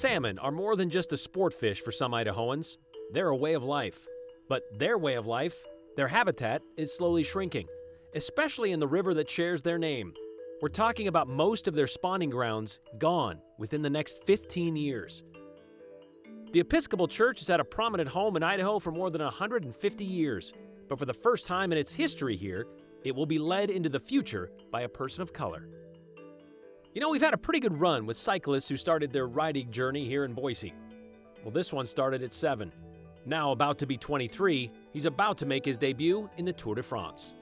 Salmon are more than just a sport fish for some Idahoans. They're a way of life. But their way of life, their habitat, is slowly shrinking, especially in the river that shares their name. We're talking about most of their spawning grounds gone within the next 15 years. The Episcopal Church has had a prominent home in Idaho for more than 150 years, but for the first time in its history here, it will be led into the future by a person of color. You know, we've had a pretty good run with cyclists who started their riding journey here in Boise. Well, this one started at 7. Now about to be 23, he's about to make his debut in the Tour de France.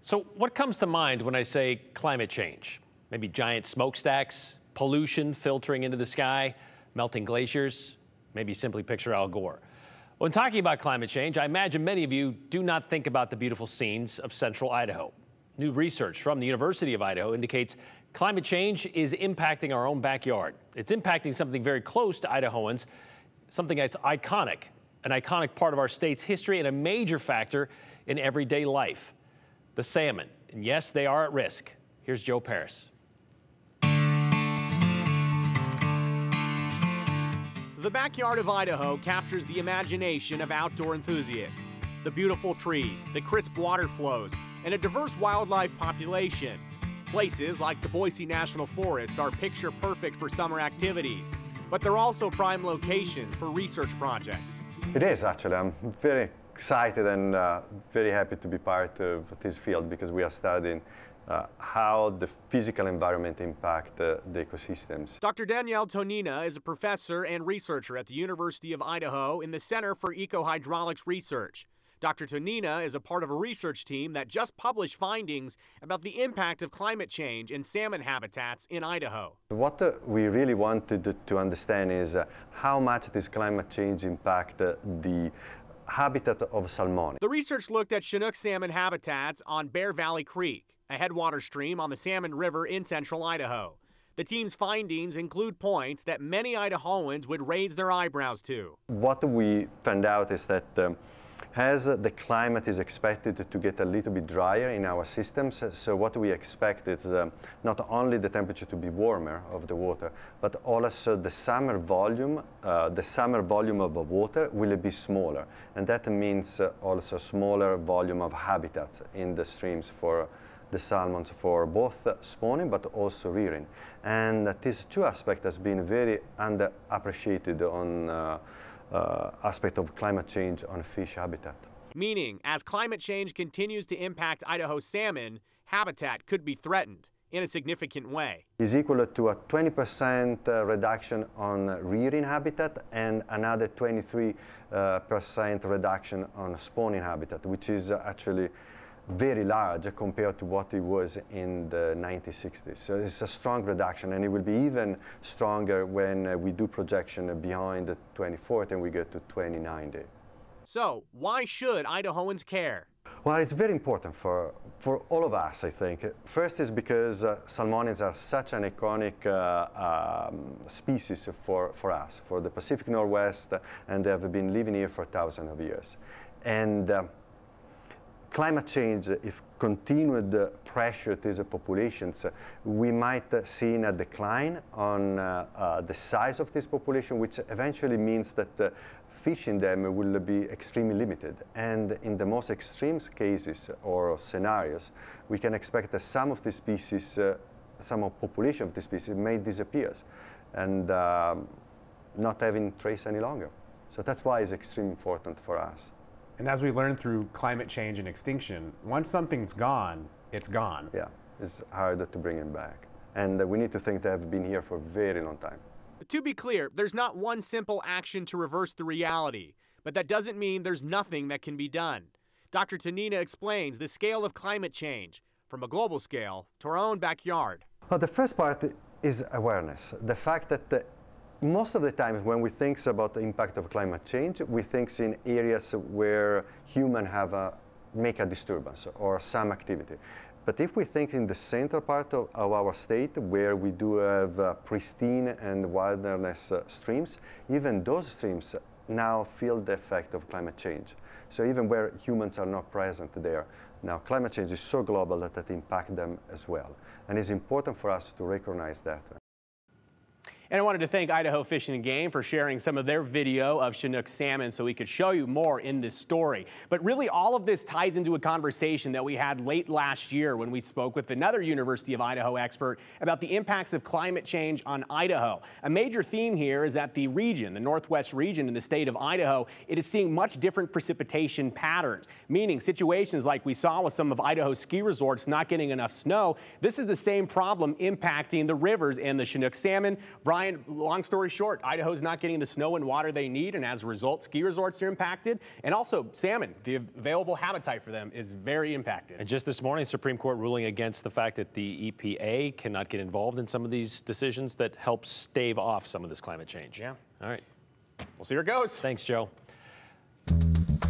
So, what comes to mind when I say climate change? Maybe giant smokestacks, pollution filtering into the sky, melting glaciers, maybe simply picture Al Gore. When talking about climate change, I imagine many of you do not think about the beautiful scenes of central Idaho. New research from the University of Idaho indicates climate change is impacting our own backyard. It's impacting something very close to Idahoans, something that's iconic, an iconic part of our state's history and a major factor in everyday life the salmon. And yes, they are at risk. Here's Joe Paris. The backyard of Idaho captures the imagination of outdoor enthusiasts. The beautiful trees, the crisp water flows, and a diverse wildlife population. Places like the Boise National Forest are picture perfect for summer activities, but they're also prime locations for research projects. It is actually. I'm very excited and uh, very happy to be part of this field because we are studying uh, how the physical environment impact uh, the ecosystems. Dr. Daniele Tonina is a professor and researcher at the University of Idaho in the Center for Ecohydraulics Research. Dr. Tonina is a part of a research team that just published findings about the impact of climate change in salmon habitats in Idaho. What uh, we really wanted to understand is uh, how much this climate change impact uh, the habitat of salmon. The research looked at Chinook salmon habitats on Bear Valley Creek, a headwater stream on the Salmon River in central Idaho. The team's findings include points that many Idahoans would raise their eyebrows to. What we found out is that um, as the climate is expected to get a little bit drier in our systems, so what we expect is uh, not only the temperature to be warmer of the water, but also the summer volume, uh, the summer volume of the water will be smaller. And that means uh, also smaller volume of habitats in the streams for the salmons for both spawning but also rearing. And these two aspects has been very underappreciated on uh, uh, aspect of climate change on fish habitat. Meaning, as climate change continues to impact Idaho salmon, habitat could be threatened in a significant way. Is equal to a 20% uh, reduction on rearing habitat and another 23% uh, reduction on spawning habitat, which is actually very large compared to what it was in the 1960s. So it's a strong reduction and it will be even stronger when uh, we do projection behind the 24th and we get to 2090. So why should Idahoans care? Well, it's very important for, for all of us, I think. First is because uh, salmonids are such an iconic uh, um, species for, for us, for the Pacific Northwest, and they have been living here for thousands of years. And uh, climate change, if continued pressure to the populations, we might see a decline on uh, uh, the size of this population, which eventually means that uh, fish in them will be extremely limited. And in the most extreme cases or scenarios, we can expect that some of the species, uh, some of population of the species may disappear and um, not having trace any longer. So that's why it's extremely important for us. And as we learned through climate change and extinction, once something's gone, it's gone. Yeah, it's harder to bring it back. And uh, we need to think they have been here for a very long time. To be clear, there's not one simple action to reverse the reality, but that doesn't mean there's nothing that can be done. Dr. Tonina explains the scale of climate change from a global scale to our own backyard. Well, the first part is awareness. The fact that the most of the time when we think about the impact of climate change, we think in areas where humans have a, make a disturbance or some activity. But if we think in the central part of, of our state, where we do have uh, pristine and wilderness uh, streams, even those streams now feel the effect of climate change. So even where humans are not present there, now climate change is so global that it impacts them as well. And it's important for us to recognize that. And I wanted to thank Idaho Fishing and Game for sharing some of their video of Chinook salmon so we could show you more in this story. But really, all of this ties into a conversation that we had late last year when we spoke with another University of Idaho expert about the impacts of climate change on Idaho. A major theme here is that the region, the northwest region in the state of Idaho, it is seeing much different precipitation patterns, meaning situations like we saw with some of Idaho's ski resorts not getting enough snow. This is the same problem impacting the rivers and the Chinook salmon. Brian, long story short, Idaho's not getting the snow and water they need, and as a result, ski resorts are impacted. And also, salmon, the available habitat for them is very impacted. And just this morning, Supreme Court ruling against the fact that the EPA cannot get involved in some of these decisions that help stave off some of this climate change. Yeah. All right. We'll see where it goes. Thanks, Joe.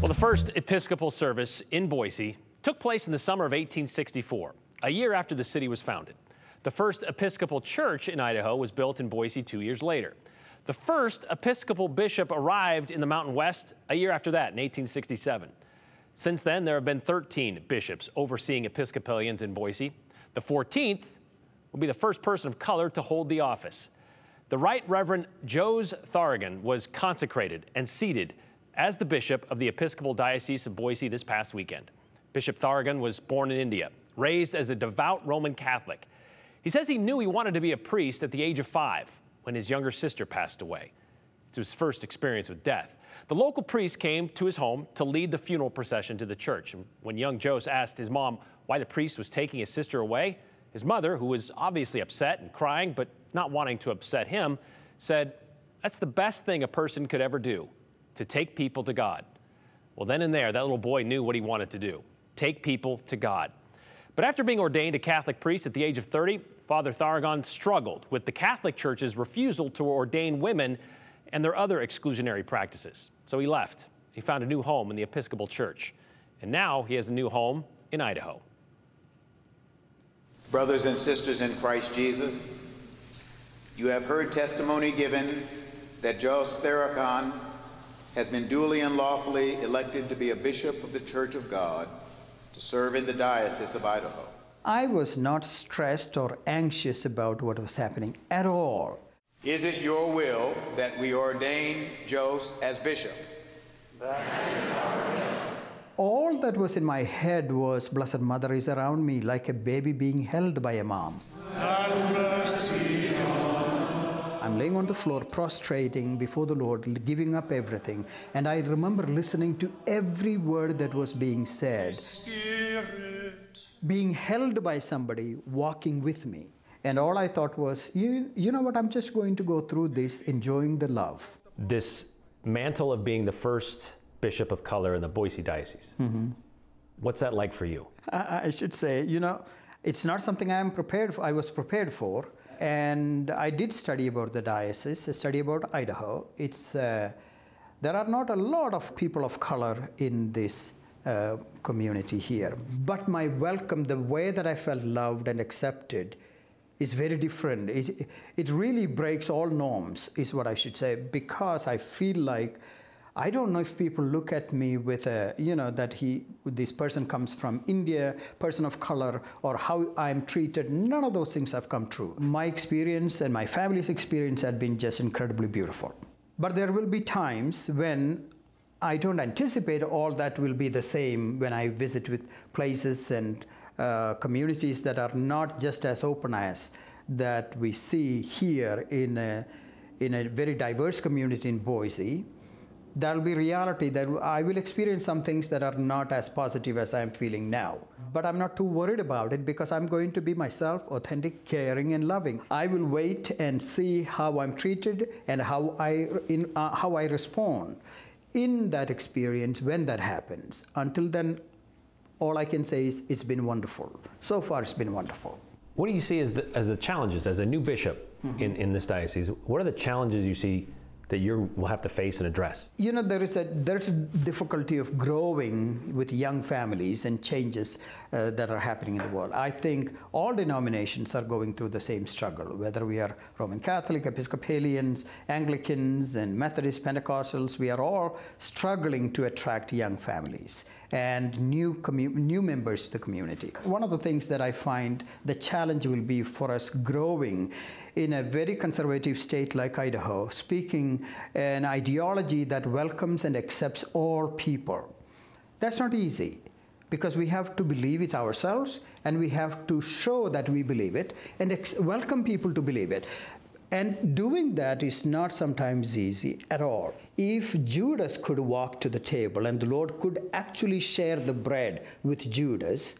Well, the first Episcopal service in Boise took place in the summer of 1864, a year after the city was founded. The first Episcopal church in Idaho was built in Boise two years later. The first Episcopal bishop arrived in the Mountain West a year after that, in 1867. Since then, there have been 13 bishops overseeing Episcopalians in Boise. The 14th will be the first person of color to hold the office. The Right Reverend Jose Tharakan was consecrated and seated as the bishop of the Episcopal Diocese of Boise this past weekend. Bishop Tharakan was born in India, raised as a devout Roman Catholic. He says he knew he wanted to be a priest at the age of five when his younger sister passed away. It's his first experience with death. The local priest came to his home to lead the funeral procession to the church. And when young Jose asked his mom why the priest was taking his sister away, his mother, who was obviously upset and crying, but not wanting to upset him, said, That's the best thing a person could ever do, to take people to God. Well, then and there, that little boy knew what he wanted to do take people to God. But after being ordained a Catholic priest at the age of 30, Father Tharakan struggled with the Catholic Church's refusal to ordain women and their other exclusionary practices. So he left. He found a new home in the Episcopal Church. And now he has a new home in Idaho. Brothers and sisters in Christ Jesus, you have heard testimony given that Jos Tharakan has been duly and lawfully elected to be a bishop of the Church of God to serve in the Diocese of Idaho. I was not stressed or anxious about what was happening at all. Is it your will that we ordain Jose as bishop? All that was in my head was Blessed Mother is around me like a baby being held by a mom. I'm laying on the floor, prostrating before the Lord, giving up everything. And I remember listening to every word that was being said. Being held by somebody walking with me. And all I thought was, you, you know what, I'm just going to go through this, enjoying the love. This mantle of being the first bishop of color in the Boise Diocese. Mm-hmm. What's that like for you? I I should say, you know, it's not something I am prepared for, I was prepared for. And I did study about the diocese, I study about Idaho. It's, uh, there are not a lot of people of color in this uh, community here. But my welcome, the way that I felt loved and accepted, is very different. It, it really breaks all norms, is what I should say, because I feel like I don't know if people look at me with a, you know, that he, this person comes from India, person of color, or how I'm treated. None of those things have come true. My experience and my family's experience had been just incredibly beautiful. But there will be times when I don't anticipate all that will be the same when I visit with places and uh, communities that are not just as open as that we see here in a, in a very diverse community in Boise there'll be reality that I will experience some things that are not as positive as I'm feeling now. But I'm not too worried about it because I'm going to be myself, authentic, caring, and loving. I will wait and see how I'm treated and how I, in, uh, how I respond in that experience when that happens. Until then, all I can say is it's been wonderful. So far, it's been wonderful. What do you see as the, as the challenges as a new bishop in, in this diocese? What are the challenges you see that you will have to face and address? You know, there is a there's a difficulty of growing with young families and changes uh, that are happening in the world. I think all denominations are going through the same struggle, whether we are Roman Catholic, Episcopalians, Anglicans, and Methodist, Pentecostals. We are all struggling to attract young families. and new, new members to the community. One of the things that I find the challenge will be for us growing in a very conservative state like Idaho, speaking an ideology that welcomes and accepts all people. That's not easy because we have to believe it ourselves and we have to show that we believe it and welcome people to believe it. And doing that is not sometimes easy at all. If Judas could walk to the table and the Lord could actually share the bread with Judas,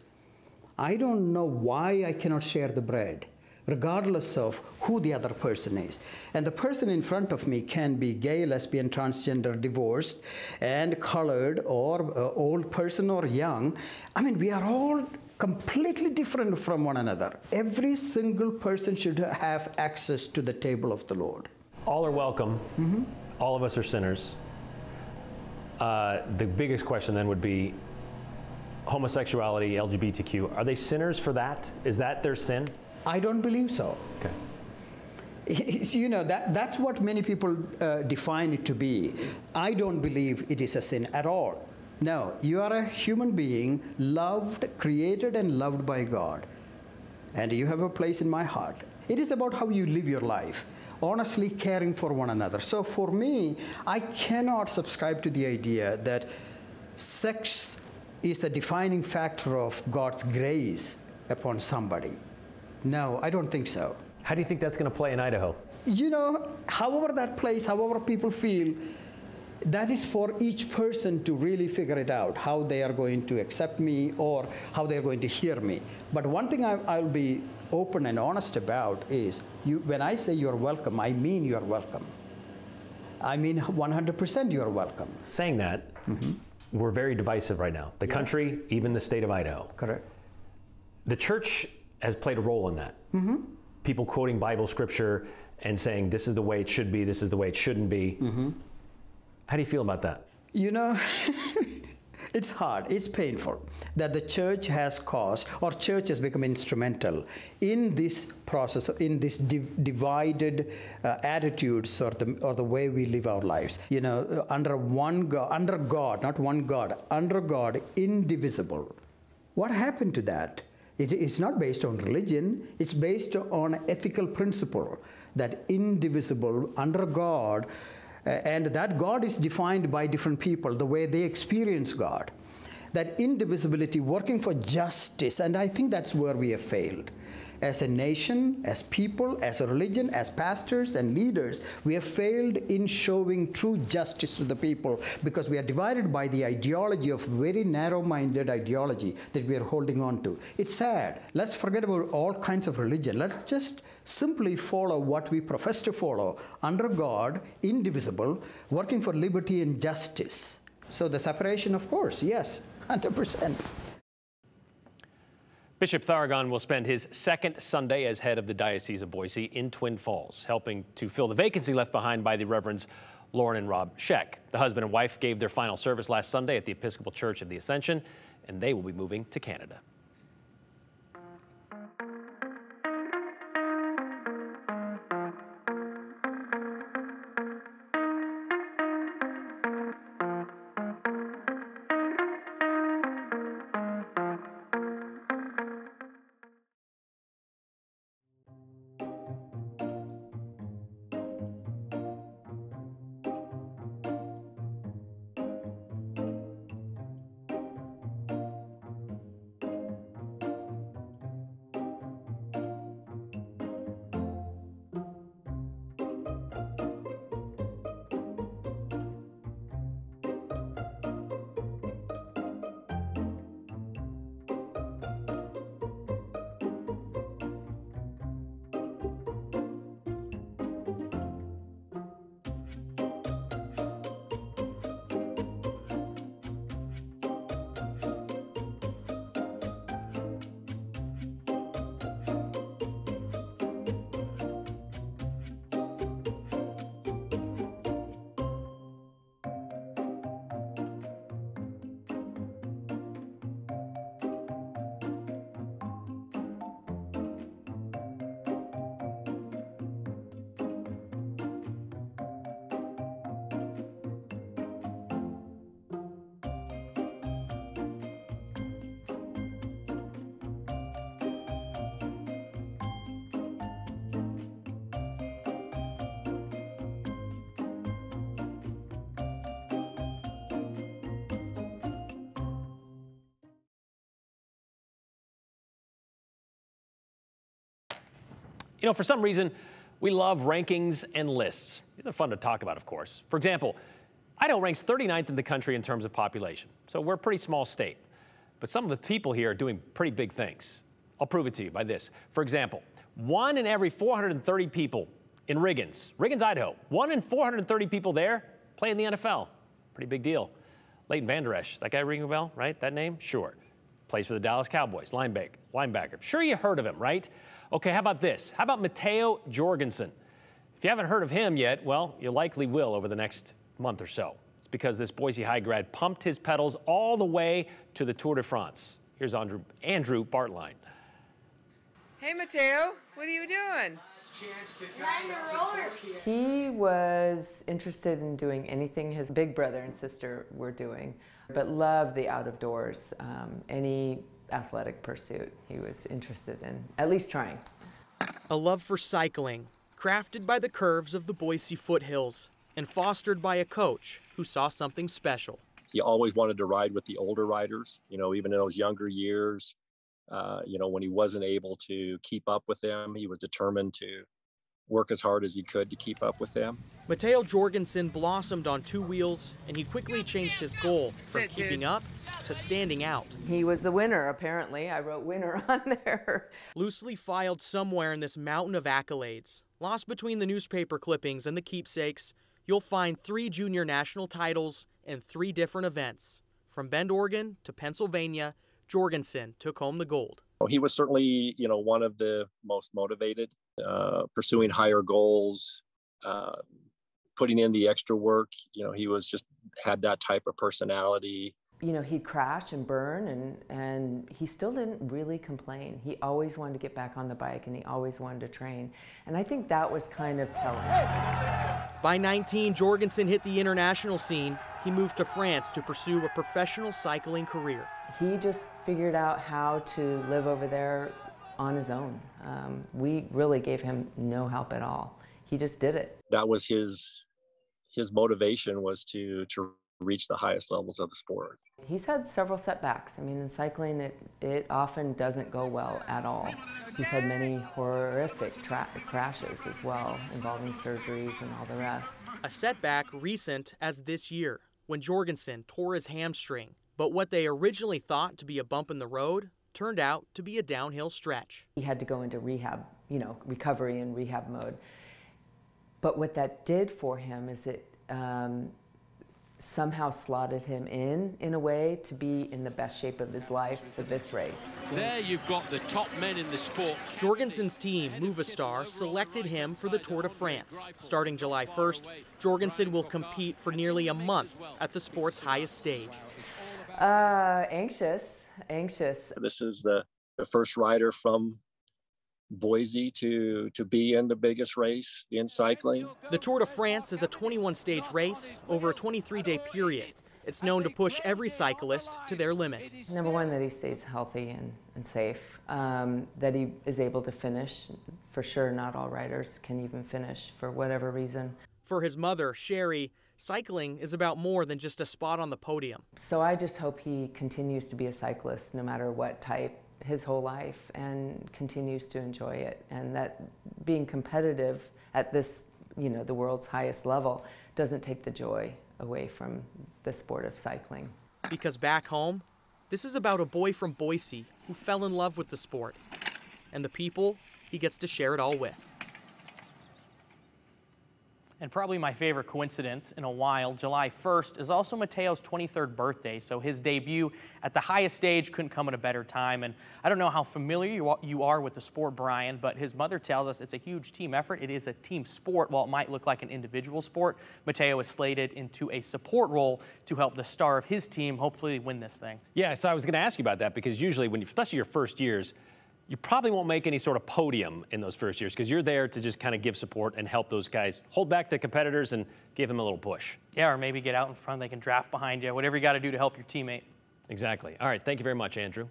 I don't know why I cannot share the bread, regardless of who the other person is. And the person in front of me can be gay, lesbian, transgender, divorced, and colored, or uh, old person or young. I mean, we are all completely different from one another. Every single person should have access to the table of the Lord. All are welcome. Mm-hmm. All of us are sinners. Uh, the biggest question then would be homosexuality, LGBTQ. Are they sinners for that? Is that their sin? I don't believe so. Okay. you know that that's what many people uh, define it to be. I don't believe it is a sin at all. No you are a human being loved created and loved by god. And you have a place in my heart. It is about how you live your life honestly caring for one another. So for me i cannot subscribe to the idea that sex is the defining factor of god's grace upon somebody no i don't think so How do you think that's going to play in Idaho? you know, however that plays, however people feel, that is for each person to really figure it out how they are going to accept me or how they are going to hear me. But one thing I, I'll be open and honest about is you, when I say you're welcome, I mean you're welcome. I mean 100% you're welcome. Saying that, Mm-hmm. we're very divisive right now. The country, even the state of Idaho. Correct. The church has played a role in that. Mm-hmm. People quoting Bible scripture and saying this is the way it should be, this is the way it shouldn't be. Mm-hmm. How do you feel about that? You know, it's hard, it's painful that the church has caused, or church has become instrumental in this process, in this div- divided uh, attitudes or the, or the way we live our lives. You know, under one God, under God, not one God, under God, indivisible. What happened to that? It, it's not based on religion, it's based on ethical principle that indivisible under God uh, and that God is defined by different people, the way they experience God. That indivisibility, working for justice, and I think that's where we have failed. As a nation, as people, as a religion, as pastors and leaders, we have failed in showing true justice to the people because we are divided by the ideology of very narrow minded ideology that we are holding on to. It's sad. Let's forget about all kinds of religion. Let's just simply follow what we profess to follow under God, indivisible, working for liberty and justice. So the separation, of course, yes, 100%. Bishop Tharakan will spend his second Sunday as head of the Diocese of Boise in Twin Falls, helping to fill the vacancy left behind by the Reverends Lauren and Rob Scheck. The husband and wife gave their final service last Sunday at the Episcopal Church of the Ascension, and they will be moving to Canada. You know, for some reason, we love rankings and lists. They're fun to talk about, of course. For example, Idaho ranks 39th in the country in terms of population, so we're a pretty small state. But some of the people here are doing pretty big things. I'll prove it to you by this. For example, one in every 430 people in Riggins, Riggins, Idaho, one in 430 people there play in the NFL. Pretty big deal. Leighton Vander Esch, that guy ring a bell, right? That name? Sure. Plays for the Dallas Cowboys, linebacker. linebacker. Sure you heard of him, right? Okay, how about this? How about Matteo Jorgenson? If you haven't heard of him yet, well, you likely will over the next month or so. It's because this Boise High grad pumped his pedals all the way to the Tour de France. Here's Andrew, Andrew Baertlein. Hey, Matteo, what are you doing? He was interested in doing anything his big brother and sister were doing, but loved the out of doors. Um, any athletic pursuit he was interested in, at least trying. A love for cycling, crafted by the curves of the Boise foothills and fostered by a coach who saw something special. He always wanted to ride with the older riders, you know, even in those younger years. Uh, you know, when he wasn't able to keep up with them, he was determined to work as hard as he could to keep up with them. Matteo Jorgenson blossomed on two wheels, and he quickly changed his goal from keeping up to standing out. He was the winner, apparently. I wrote winner on there. Loosely filed somewhere in this mountain of accolades, lost between the newspaper clippings and the keepsakes, you'll find three junior national titles and three different events. From Bend, Oregon to Pennsylvania, Jorgenson took home the gold. Well, he was certainly, you know, one of the most motivated, uh, pursuing higher goals, uh, putting in the extra work. You know, he was just had that type of personality. You know, he'd crash and burn, and, and he still didn't really complain. He always wanted to get back on the bike, and he always wanted to train. And I think that was kind of telling. By 19, Jorgenson hit the international scene. He moved to France to pursue a professional cycling career. He just figured out how to live over there on his own. Um, we really gave him no help at all. He just did it. That was his his motivation was to to reach the highest levels of the sport. He's had several setbacks. I mean, in cycling, it, it often doesn't go well at all. He's had many horrific tra- crashes as well, involving surgeries and all the rest. A setback recent as this year, when Jorgenson tore his hamstring. But what they originally thought to be a bump in the road turned out to be a downhill stretch. He had to go into rehab, you know, recovery and rehab mode. But what that did for him is it um, somehow slotted him in, in a way, to be in the best shape of his life for this race. There you've got the top men in the sport. Jorgenson's team, Movistar, selected him for the Tour de France. Starting July 1st, Jorgenson will compete for nearly a month at the sport's highest stage. Uh, anxious, anxious. This is the, the first rider from Boise to to be in the biggest race in cycling. The Tour de France is a 21 stage race over a 23 day period. It's known to push every cyclist to their limit. Number one, that he stays healthy and, and safe, um, that he is able to finish. For sure, not all riders can even finish for whatever reason. For his mother, Sherry, cycling is about more than just a spot on the podium. So I just hope he continues to be a cyclist no matter what type his whole life and continues to enjoy it and that being competitive at this you know the world's highest level doesn't take the joy away from the sport of cycling Because back home, this is about a boy from Boise who fell in love with the sport and the people he gets to share it all with. And probably my favorite coincidence in a while, July 1st is also Matteo's 23rd birthday, so his debut at the highest stage couldn't come at a better time. And I don't know how familiar you are- with the sport, Brian, but his mother tells us it's a huge team effort. It is a team sport. While it might look like an individual sport, Matteo is slated into a support role to help the star of his team hopefully win this thing. Yeah, so I was going to ask you about that because usually, when you, especially your first years, you probably won't make any sort of podium in those first years because you're there to just kind of give support and help those guys hold back the competitors and give them a little push. Yeah, or maybe get out in front. They can draft behind you. Whatever you got to do to help your teammate. Exactly. All right. Thank you very much, Andrew.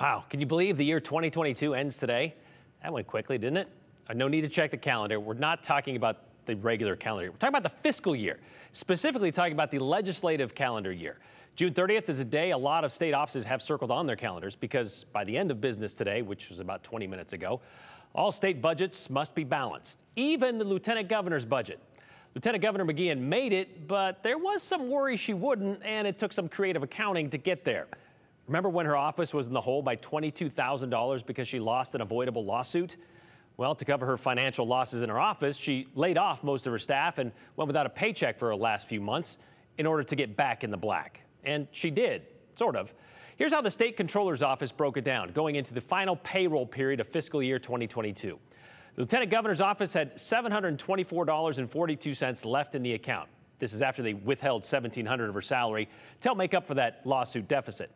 Wow, can you believe the year 2022 ends today? That went quickly, didn't it? Uh, no need to check the calendar. We're not talking about the regular calendar. We're talking about the fiscal year, specifically talking about the legislative calendar year. June 30th is a day a lot of state offices have circled on their calendars because by the end of business today, which was about 20 minutes ago, all state budgets must be balanced, even the lieutenant governor's budget. Lieutenant Governor McGeachin made it, but there was some worry she wouldn't, and it took some creative accounting to get there. Remember when her office was in the hole by $22,000 because she lost an avoidable lawsuit? Well, to cover her financial losses in her office, she laid off most of her staff and went without a paycheck for her last few months in order to get back in the black. And she did, sort of. Here's how the state controller's office broke it down going into the final payroll period of fiscal year 2022. The lieutenant governor's office had $724.42 left in the account. This is after they withheld 1700 dollars of her salary to help make up for that lawsuit deficit.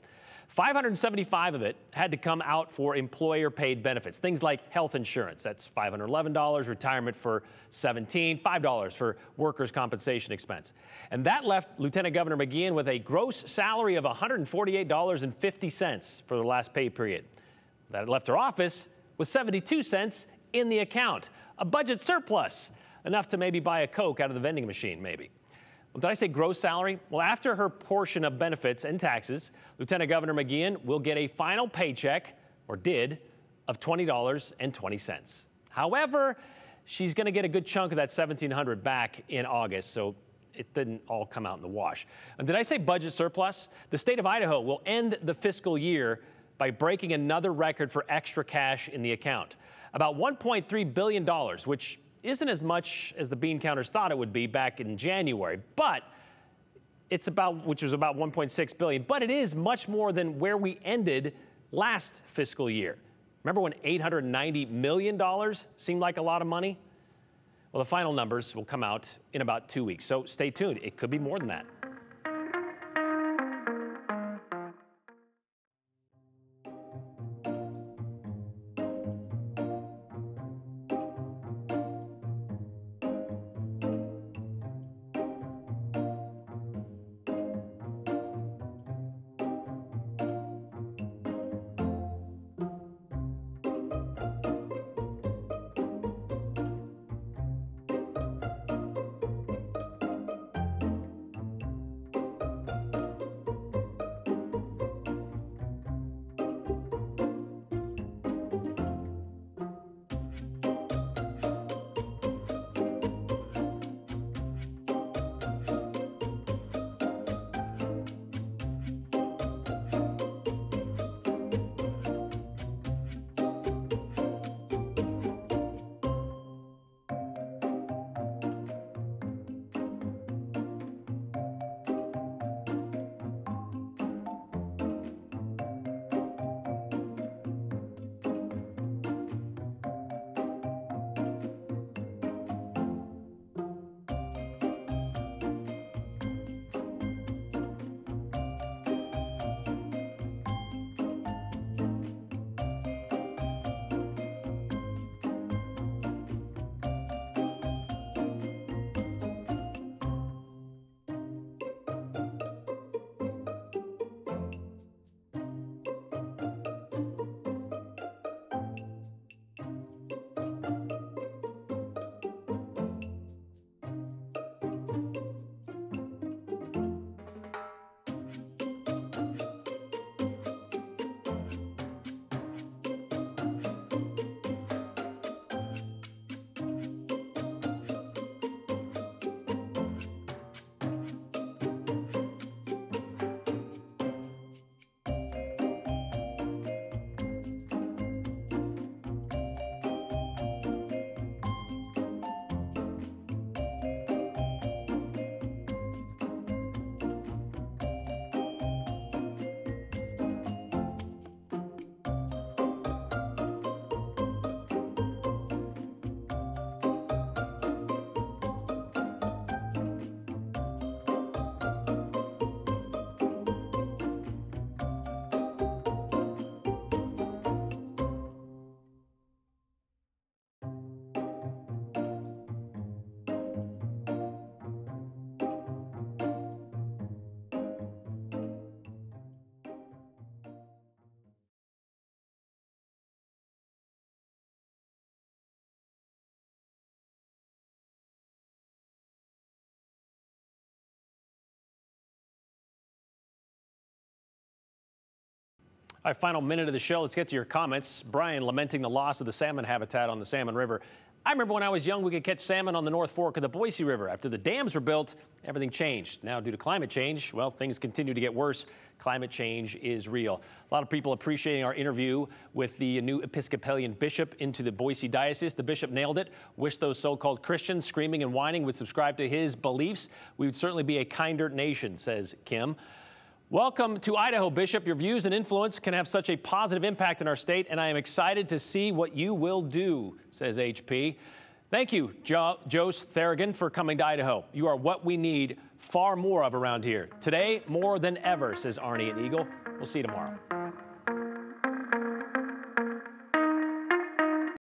575 of it had to come out for employer paid benefits, things like health insurance. That's $511, retirement for 17, $5 for workers' compensation expense. And that left Lieutenant Governor McGeachin with a gross salary of $148.50 for the last pay period. That left her office with 72 cents in the account, a budget surplus, enough to maybe buy a Coke out of the vending machine, maybe. Well, did I say gross salary? Well, after her portion of benefits and taxes, Lieutenant Governor McGeachin will get a final paycheck, or did, of $20.20. However, she's going to get a good chunk of that 1700 back in August, so it didn't all come out in the wash. And did I say budget surplus? The state of Idaho will end the fiscal year by breaking another record for extra cash in the account. About $1.3 billion, which isn't as much as the bean counters thought it would be back in January, but it's about, which was about 1.6 billion, but it is much more than where we ended last fiscal year. Remember when $890 million seemed like a lot of money? Well, the final numbers will come out in about two weeks, so stay tuned. It could be more than that. Right, final minute of the show. Let's get to your comments. Brian lamenting the loss of the salmon habitat on the Salmon River. I remember when I was young, we could catch salmon on the North Fork of the Boise River. After the dams were built, everything changed. Now, due to climate change, well, things continue to get worse. Climate change is real. A lot of people appreciating our interview with the new Episcopalian bishop into the Boise Diocese. The bishop nailed it. Wish those so called Christians screaming and whining would subscribe to his beliefs. We would certainly be a kinder nation, says Kim. Welcome to Idaho, Bishop. Your views and influence can have such a positive impact in our state, and I am excited to see what you will do, says HP. Thank you, jo- Jose for coming to Idaho. You are what we need far more of around here. Today, more than ever, says Arnie and Eagle. We'll see you tomorrow.